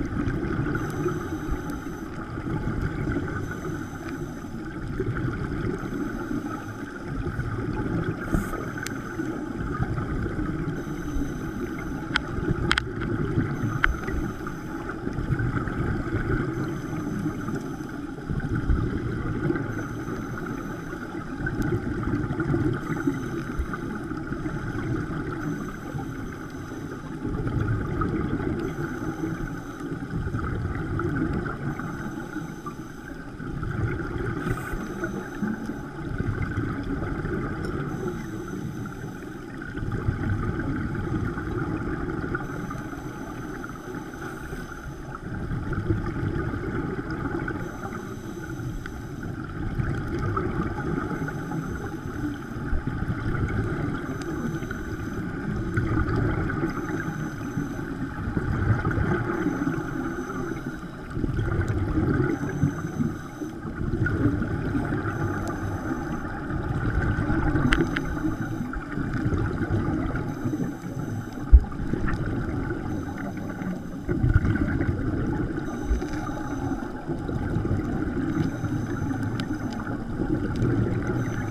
you よかった。